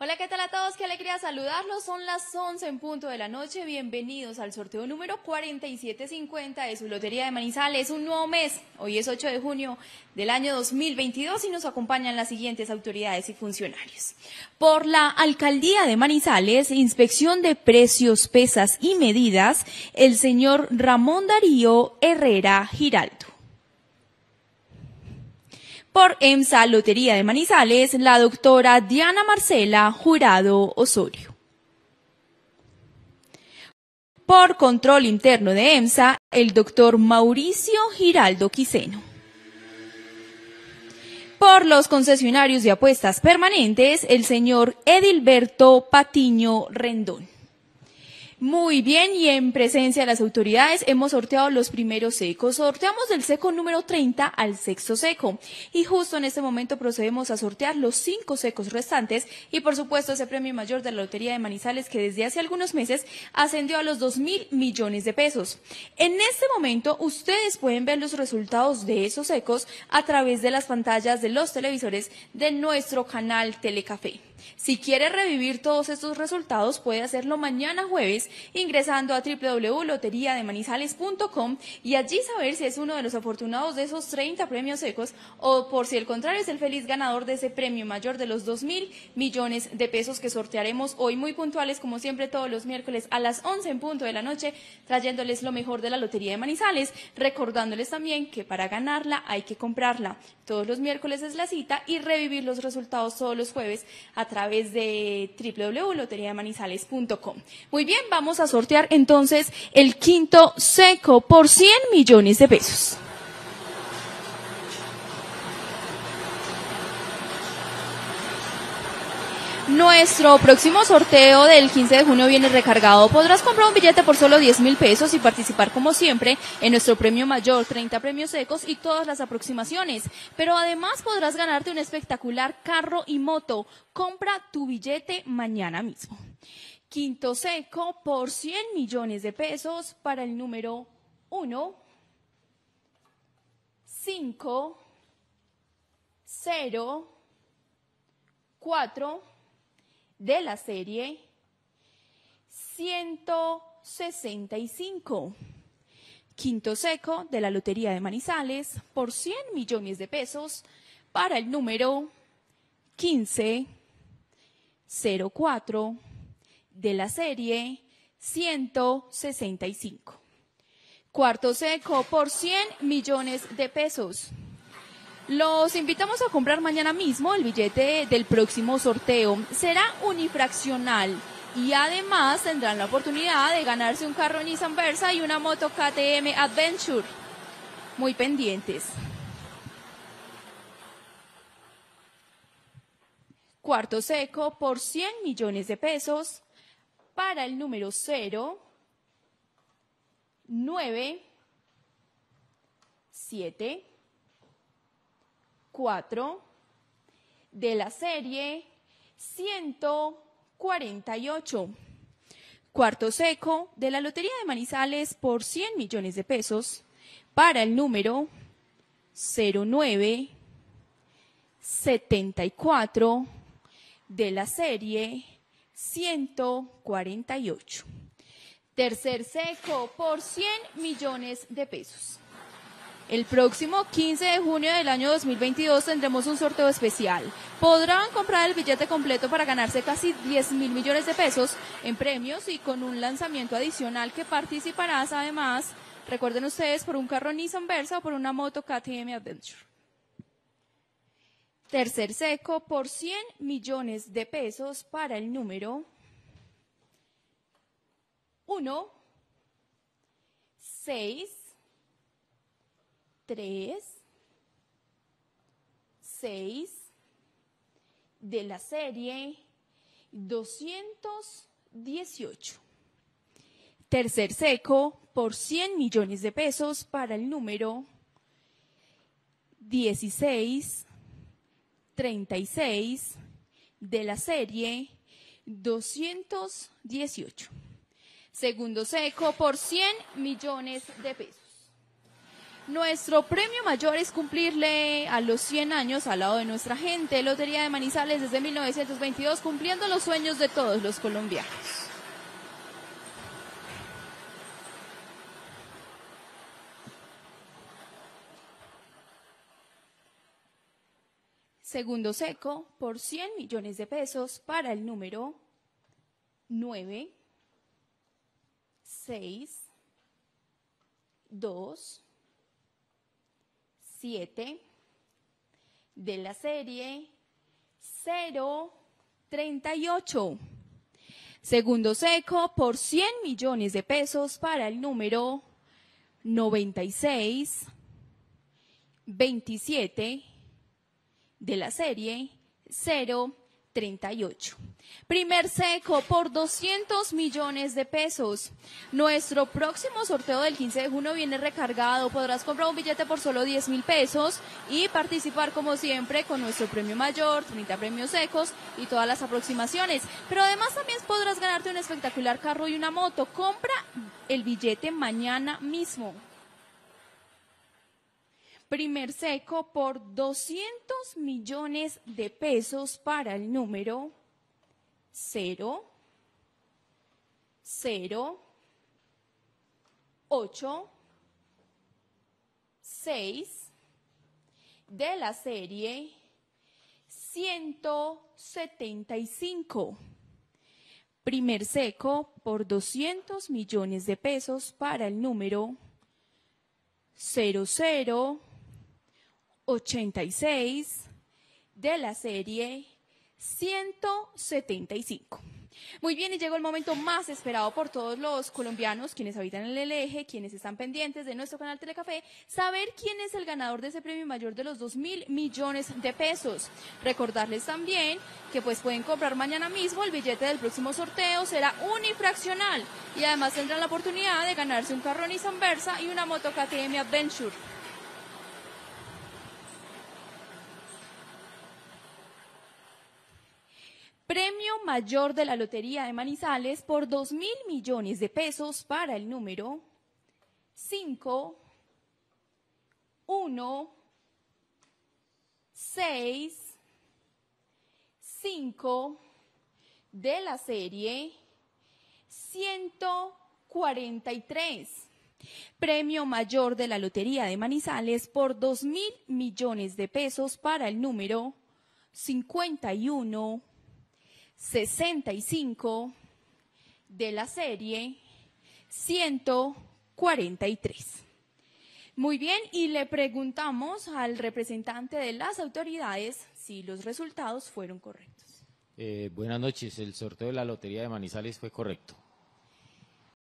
Hola, ¿qué tal a todos? Qué alegría saludarlos. Son las 11 en punto de la noche. Bienvenidos al sorteo número 4750 de su Lotería de Manizales. Un nuevo mes. Hoy es 8 de junio del año 2022 y nos acompañan las siguientes autoridades y funcionarios. Por la Alcaldía de Manizales, Inspección de Precios, Pesas y Medidas, el señor Ramón Darío Herrera Giraldo. Por EMSA Lotería de Manizales, la doctora Diana Marcela Jurado Osorio. Por control interno de EMSA, el doctor Mauricio Giraldo Quiseno. Por los concesionarios de apuestas permanentes, el señor Edilberto Patiño Rendón. Muy bien, y en presencia de las autoridades hemos sorteado los primeros secos. Sorteamos del seco número 30 al sexto seco. Y justo en este momento procedemos a sortear los cinco secos restantes y por supuesto ese premio mayor de la Lotería de Manizales que desde hace algunos meses ascendió a los 2 mil millones de pesos. En este momento ustedes pueden ver los resultados de esos secos a través de las pantallas de los televisores de nuestro canal Telecafé. Si quiere revivir todos estos resultados, puede hacerlo mañana jueves ingresando a www.loteriademanizales.com y allí saber si es uno de los afortunados de esos 30 premios secos o por si el contrario es el feliz ganador de ese premio mayor de los 2 mil millones de pesos que sortearemos hoy muy puntuales como siempre todos los miércoles a las 11 en punto de la noche trayéndoles lo mejor de la Lotería de Manizales, recordándoles también que para ganarla hay que comprarla. Todos los miércoles es la cita y revivir los resultados todos los jueves a través de www.loteriademanizales.com. Muy bien, vamos a sortear entonces el quinto seco por 100 millones de pesos. Nuestro próximo sorteo del 15 de junio viene recargado. Podrás comprar un billete por solo 10 mil pesos y participar como siempre en nuestro premio mayor, 30 premios secos y todas las aproximaciones. Pero además podrás ganarte un espectacular carro y moto. Compra tu billete mañana mismo. Quinto seco por 100 millones de pesos para el número 1, 5, 0, 4, de la serie 165. Quinto seco de la Lotería de Manizales por 100 millones de pesos para el número 1504 de la serie 165. Cuarto seco por 100 millones de pesos. Los invitamos a comprar mañana mismo el billete del próximo sorteo. Será unifraccional y además tendrán la oportunidad de ganarse un carro Nissan Versa y una moto KTM Adventure. Muy pendientes. Cuarto seco por 100 millones de pesos para el número 0, 9, 7, 4 de la serie 148. Cuarto seco de la Lotería de Manizales por 100 millones de pesos para el número 09 74 de la serie 148. Tercer seco por 100 millones de pesos. El próximo 15 de junio del año 2022 tendremos un sorteo especial. Podrán comprar el billete completo para ganarse casi 10 mil millones de pesos en premios y con un lanzamiento adicional que participarás además, recuerden ustedes, por un carro Nissan Versa o por una moto KTM Adventure. Tercer seco por 100 millones de pesos para el número 1, 6, 3, 6 de la serie 218. Tercer seco por 100 millones de pesos para el número 16, 36 de la serie 218. Segundo seco por 100 millones de pesos. Nuestro premio mayor es cumplirle a los 100 años al lado de nuestra gente. Lotería de Manizales desde 1922, cumpliendo los sueños de todos los colombianos. Segundo seco por 100 millones de pesos para el número 9, 6, 2, 7 de la serie 038. Segundo seco por 100 millones de pesos para el número 96, 27 de la serie 038. Primer seco por 200 millones de pesos. Nuestro próximo sorteo del 15 de junio viene recargado. Podrás comprar un billete por solo 10 mil pesos y participar como siempre con nuestro premio mayor, 30 premios secos y todas las aproximaciones. Pero además también podrás ganarte un espectacular carro y una moto. Compra el billete mañana mismo. Primer seco por 200 millones de pesos para el número 0, 0, 8, 6 de la serie 175. Primer seco por 200 millones de pesos para el número 00 86 de la serie 175. Muy bien, y llegó el momento más esperado por todos los colombianos, quienes habitan en el eje, quienes están pendientes de nuestro canal Telecafé, saber quién es el ganador de ese premio mayor de los 2 mil millones de pesos. Recordarles también que pues pueden comprar mañana mismo el billete del próximo sorteo, será unifraccional y además tendrán la oportunidad de ganarse un carro Nissan Versa y una moto KTM Adventure. Premio mayor de la Lotería de Manizales por 2 mil millones de pesos para el número 5, 1, 6, 5 de la serie 143. Premio mayor de la Lotería de Manizales por 2 mil millones de pesos para el número 51, 65 de la serie 143. Muy bien, y le preguntamos al representante de las autoridades si los resultados fueron correctos. Eh, buenas noches, el sorteo de la Lotería de Manizales fue correcto.